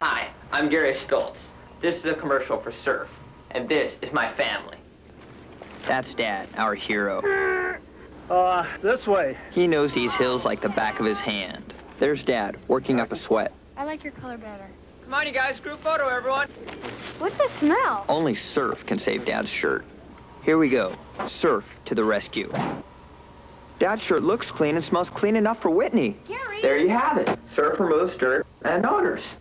Hi, I'm Gary Stolz. This is a commercial for Surf, and this is my family. That's Dad, our hero. Uh, this way. He knows these hills like the back of his hand. There's Dad, working up a sweat. I like your color better. Come on, you guys, group photo, everyone. What's the smell? Only Surf can save Dad's shirt. Here we go. Surf to the rescue. Dad's shirt looks clean and smells clean enough for Whitney. Gary! There you have it. Surf removes dirt and odors.